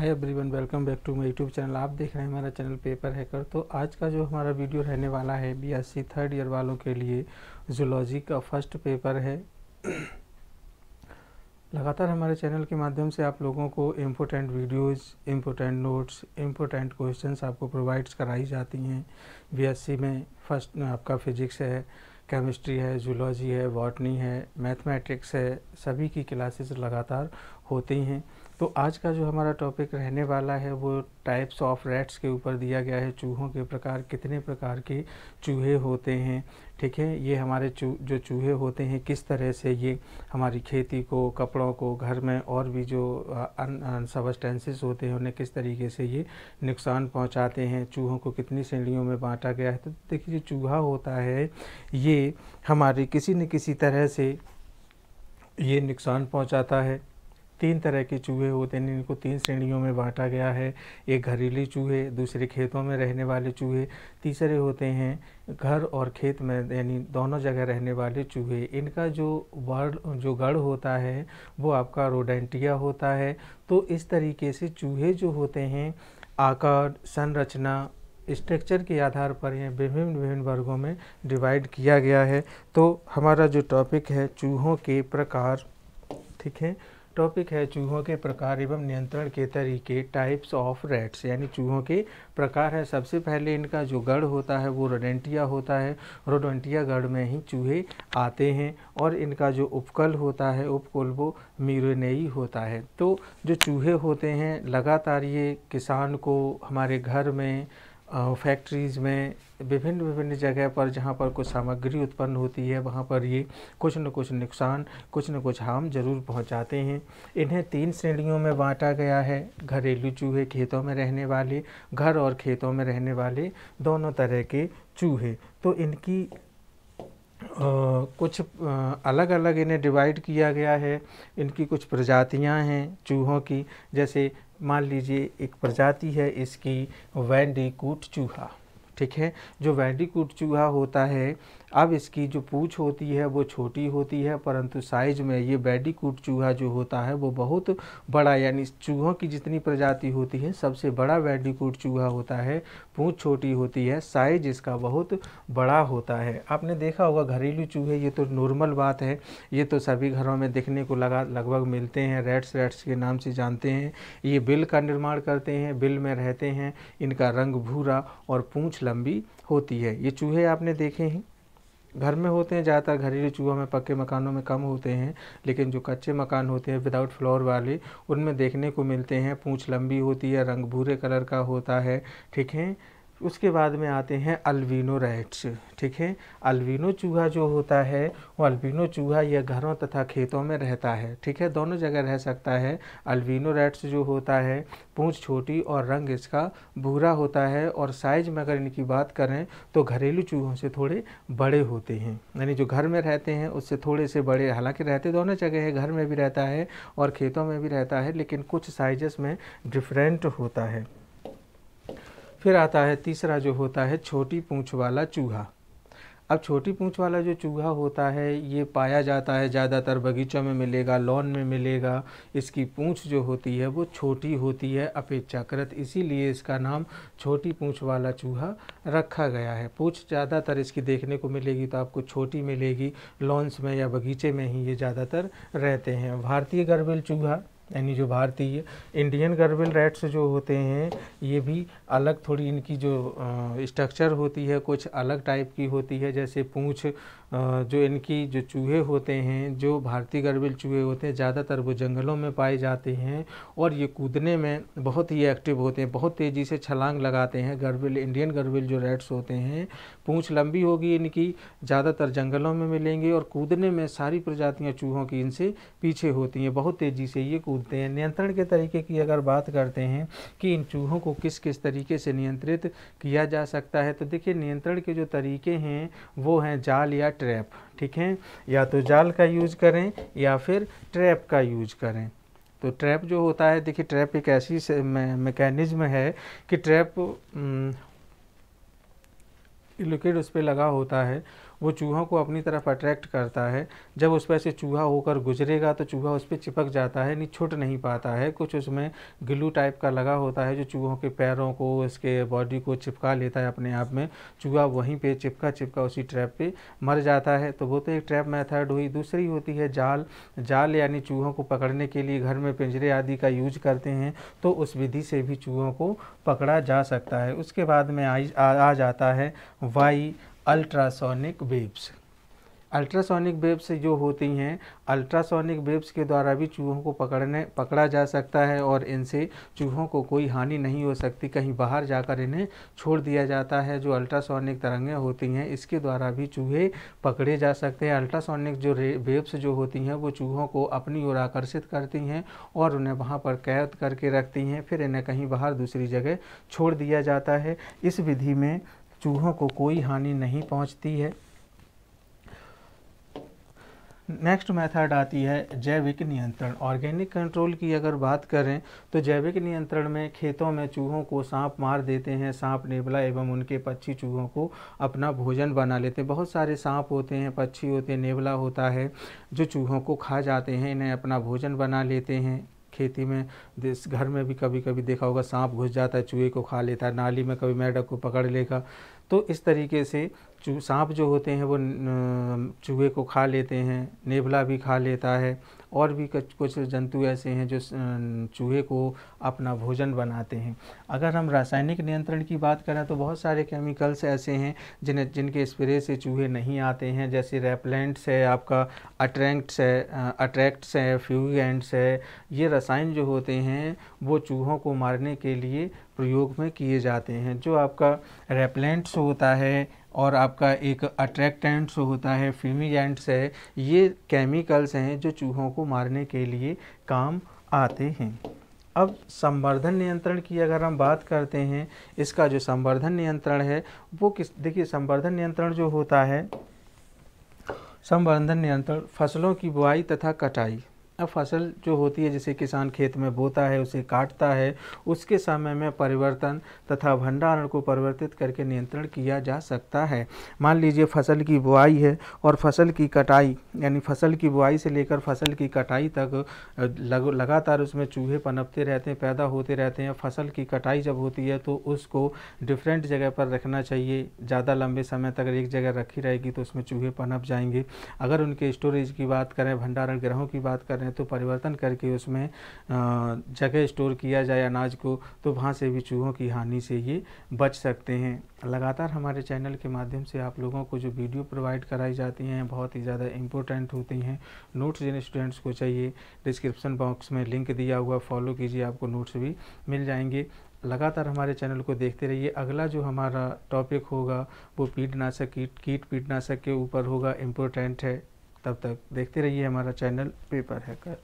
Hi everyone welcome back to my YouTube channel. आप देख रहे हैं हमारा चैनल पेपर हैकर। तो आज का जो हमारा वीडियो रहने वाला है बीएससी थर्ड ईयर वालों के लिए जूलॉजी का फ़र्स्ट पेपर है। लगातार हमारे चैनल के माध्यम से आप लोगों को important videos, important notes important questions आपको प्रोवाइड कराई जाती हैं। बीएससी में फ़र्स्ट आपका फिजिक्स है केमिस्ट्री है जूलॉजी है बॉटनी है मैथमेटिक्स है सभी की क्लासेस लगातार होती हैं। तो आज का जो हमारा टॉपिक रहने वाला है, वो टाइप्स ऑफ़ रेट्स के ऊपर दिया गया है। चूहों के प्रकार, कितने प्रकार के चूहे होते हैं, ठीक है? ये हमारे चू, जो चूहे होते हैं, किस तरह से ये हमारी खेती को, कपड़ों को, घर में और भी जो सबस्टेंसेस होते हैं, उन्हें किस तरीके से ये नुकसान पहुंचाते हैं? चूहों को कितनी श्रेणियों में बांटा गया है? तो देखिए, जो चूहा होता है, ये हमारे किसी न किसी तरह से ये नुकसान पहुँचाता है। तीन तरह के चूहे होते हैं, इनको तीन श्रेणियों में बांटा गया है। एक घरेलू चूहे, दूसरे खेतों में रहने वाले चूहे, तीसरे होते हैं घर और खेत में, यानी दोनों जगह रहने वाले चूहे। इनका जो वर्ड जो गढ़ होता है, वो आपका रोडेंटिया होता है। तो इस तरीके से चूहे जो होते हैं, आकार, संरचना, स्ट्रक्चर के आधार पर यह विभिन्न विभिन्न वर्गों में डिवाइड किया गया है। तो हमारा जो टॉपिक है चूहों के प्रकार, ठीक है? टॉपिक है चूहों के प्रकार एवं नियंत्रण के तरीके टाइप्स ऑफ़ रेट्स यानी चूहों के प्रकार है। सबसे पहले इनका जो गढ़ होता है, वो रोडेंटिया होता है। रोडेंटिया गढ़ में ही चूहे आते हैं और इनका जो उपकल होता है, उपकुल वो मीरेनेई होता है। तो जो चूहे होते हैं, लगातार ये किसान को हमारे घर में फैक्ट्रीज़ में विभिन्न विभिन्न जगह पर जहाँ पर कुछ सामग्री उत्पन्न होती है वहाँ पर ये कुछ न कुछ नुकसान कुछ न कुछ हार्म ज़रूर पहुँचाते हैं। इन्हें तीन श्रेणियों में बांटा गया है घरेलू चूहे खेतों में रहने वाले घर और खेतों में रहने वाले दोनों तरह के चूहे। तो इनकी आ, कुछ आ, अलग अलग इन्हें डिवाइड किया गया है। इनकी कुछ प्रजातियाँ हैं चूहों की जैसे मान लीजिए एक प्रजाति है, इसकी वैंडीकूट चूहा, ठीक है? जो वैंडीकूट चूहा होता है अब इसकी जो पूछ होती है, वो छोटी होती है, परंतु साइज़ में ये बैडीकूट चूहा जो होता है, वो बहुत बड़ा, यानी चूहों की जितनी प्रजाति होती है, सबसे बड़ा बैडीकूट चूहा होता है, पूछ छोटी होती है साइज़ इसका बहुत बड़ा होता है। आपने देखा होगा घरेलू चूहे, ये तो नॉर्मल बात है, ये तो सभी घरों में देखने को लगा, लगभग मिलते हैं रेड्स रेड्स के नाम से जानते हैं। ये बिल का निर्माण करते हैं, बिल में रहते हैं, इनका रंग भूरा और पूँछ लंबी होती है। ये चूहे आपने देखे हैं? घर में होते हैं, ज़्यादातर घरेलू चूहों में, पक्के मकानों में कम होते हैं, लेकिन जो कच्चे मकान होते हैं विदाउट फ्लोर वाले, उनमें देखने को मिलते हैं। पूँछ लंबी होती है, रंग भूरे कलर का होता है, ठीक है? उसके बाद में आते हैं अल्बिनो रैट्स ठीक है? अल्बिनो चूहा जो होता है, वो अल्बिनो चूहा यह घरों तथा खेतों में रहता है, ठीक है? दोनों जगह रह सकता है। अल्बिनो रैट्स जो होता है, पूंछ छोटी और रंग इसका भूरा होता है और साइज़ में अगर इनकी बात करें तो घरेलू चूहों से थोड़े बड़े होते हैं। यानी जो घर में रहते हैं, उससे थोड़े से बड़े, हालाँकि रहते दोनों जगह है, घर में भी रहता है और खेतों में भी रहता है, लेकिन कुछ साइजेस में डिफरेंट होता है। फिर आता है तीसरा जो होता है छोटी पूँछ वाला चूहा। अब छोटी पूँछ वाला जो चूहा होता है, ये पाया जाता है, ज़्यादातर बगीचों में मिलेगा, लॉन में मिलेगा। इसकी पूँछ जो होती है, वो छोटी होती है, अपेक्षाकृत। इसीलिए इसका नाम छोटी पूँछ वाला चूहा रखा गया है। पूँछ ज़्यादातर इसकी देखने को मिलेगी तो आपको छोटी मिलेगी। लॉन्स में या बगीचे में ही ये ज़्यादातर रहते हैं। भारतीय गर्बिल चूहा यानी जो भारतीय इंडियन गर्बिल रैट्स जो होते हैं, ये भी अलग थोड़ी इनकी जो स्ट्रक्चर होती है, कुछ अलग टाइप की होती है। जैसे पूँछ जो इनकी जो चूहे होते हैं, जो भारतीय गर्बिल चूहे होते हैं, ज़्यादातर वो जंगलों में पाए जाते हैं और ये कूदने में बहुत ही एक्टिव होते हैं, बहुत तेज़ी से छलांग लगाते हैं गर्बिल इंडियन गर्बिल जो रैट्स होते हैं। पूँछ लंबी होगी इनकी, ज़्यादातर जंगलों में मिलेंगे और कूदने में सारी प्रजातियाँ चूहों की इनसे पीछे होती हैं, बहुत तेज़ी से ये कूदते हैं, नियंत्रण के तरीके की अगर बात करते हैं कि इन चूहों को किस किस तरीके से नियंत्रित किया जा सकता है तो देखिए नियंत्रण के जो तरीके हैं, वो हैं जाल या ट्रैप, ठीक है? या तो जाल का यूज़ करें या फिर ट्रैप का यूज़ करें। तो ट्रैप जो होता है, देखिए ट्रैप एक ऐसी मैकेनिज्म है कि ट्रैप लिक्विड उस पर लगा होता है वो चूहों को अपनी तरफ़ अट्रैक्ट करता है। जब उस पर से चूहा होकर गुजरेगा तो चूहा उस पर चिपक जाता है नहीं छुट नहीं पाता है। कुछ उसमें ग्लू टाइप का लगा होता है जो चूहों के पैरों को उसके बॉडी को चिपका लेता है अपने आप में। चूहा वहीं पर चिपका चिपका उसी ट्रैप पर मर जाता है। तो वो तो एक ट्रैप मैथड हुई। दूसरी होती है जाल। जाल यानी चूहों को पकड़ने के लिए घर में पिंजरे आदि का यूज़ करते हैं तो उस विधि से भी चूहों को पकड़ा जा सकता है। उसके बाद में आ, आ जाता है Y. Ultrasonic waves. Ultrasonic waves जो होती हैं, अल्ट्रासोनिक वेव्स के द्वारा भी चूहों को पकड़ने, पकड़ा जा सकता है और इनसे चूहों को कोई हानि नहीं हो सकती, कहीं बाहर जाकर इन्हें छोड़ दिया जाता है, जो अल्ट्रासोनिक तरंगें होती हैं, इसके द्वारा भी चूहे पकड़े जा सकते हैं। अल्ट्रासोनिक जो वेव्स जो होती हैं, वो चूहों को अपनी ओर आकर्षित करती हैं और उन्हें वहाँ पर कैद करके रखती हैं, फिर इन्हें कहीं बाहर दूसरी जगह छोड़ दिया जाता है। इस विधि में चूहों को कोई हानि नहीं पहुँचती है। नेक्स्ट मेथड आती है जैविक नियंत्रण। ऑर्गेनिक कंट्रोल की अगर बात करें तो जैविक नियंत्रण में खेतों में चूहों को सांप मार देते हैं। सांप नेबला एवं उनके पक्षी चूहों को अपना भोजन बना लेते हैं। बहुत सारे सांप होते हैं, पक्षी होते हैं, नेबला होता है, जो चूहों को खा जाते हैं, इन्हें अपना भोजन बना लेते हैं। खेती में घर में भी कभी कभी देखा होगा, सांप घुस जाता है, चूहे को खा लेता है, नाली में कभी मेढक को पकड़ लेगा। तो इस तरीके से सांप जो होते हैं वो चूहे को खा लेते हैं, नेवला भी खा लेता है। और भी कुछ जंतु ऐसे हैं जो चूहे को अपना भोजन बनाते हैं। अगर हम रासायनिक नियंत्रण की बात करें तो बहुत सारे केमिकल्स ऐसे हैं जिन्हें, जिनके स्प्रे से चूहे नहीं आते हैं, जैसे रेपलेंट्स है आपका, अट्रैक्ट्स है अट्रैक्ट्स है, फ्यूगेंट्स है, ये रसायन जो होते हैं वो चूहों को मारने के लिए प्रयोग में किए जाते हैं। जो आपका रेपलेंट्स होता है और आपका एक अट्रैक्टेंट्स होता है फिमिजेंट्स है, ये केमिकल्स हैं जो चूहों को मारने के लिए काम आते हैं। अब संवर्धन नियंत्रण की अगर हम बात करते हैं, इसका जो संवर्धन नियंत्रण है, वो किस, देखिए संवर्धन नियंत्रण जो होता है, संवर्धन नियंत्रण फ़सलों की बुआई तथा कटाई। अब फ़सल जो होती है जिसे किसान खेत में बोता है उसे काटता है उसके समय में परिवर्तन तथा भंडारण को परिवर्तित करके नियंत्रण किया जा सकता है। मान लीजिए फ़सल की बुआई है और फ़सल की कटाई यानी फ़सल की बुआई से लेकर फ़सल की कटाई तक लग, लगातार उसमें चूहे पनपते रहते हैं पैदा होते रहते हैं फ़सल की कटाई जब होती है तो उसको डिफरेंट जगह पर रखना चाहिए। ज़्यादा लंबे समय तक एक जगह रखी रहेगी तो उसमें चूहे पनप जाएँगे। अगर उनके स्टोरेज की बात करें भंडारण ग्रहों की बात करें तो परिवर्तन करके उसमें जगह स्टोर किया जाए अनाज को तो वहाँ से भी चूहों की हानि से ये बच सकते हैं। लगातार हमारे चैनल के माध्यम से आप लोगों को जो वीडियो प्रोवाइड कराई जाती हैं, बहुत ही ज़्यादा इंपॉर्टेंट होती हैं। नोट्स जिन स्टूडेंट्स को चाहिए डिस्क्रिप्शन बॉक्स में लिंक दिया हुआ फॉलो कीजिए, आपको नोट्स भी मिल जाएँगे। लगातार हमारे चैनल को देखते रहिए। अगला जो हमारा टॉपिक होगा, वो कीटनाशक, कीट कीट कीटनाशक के ऊपर होगा इम्पोर्टेंट है। तब तक देखते रहिए हमारा चैनल पेपर हैकर।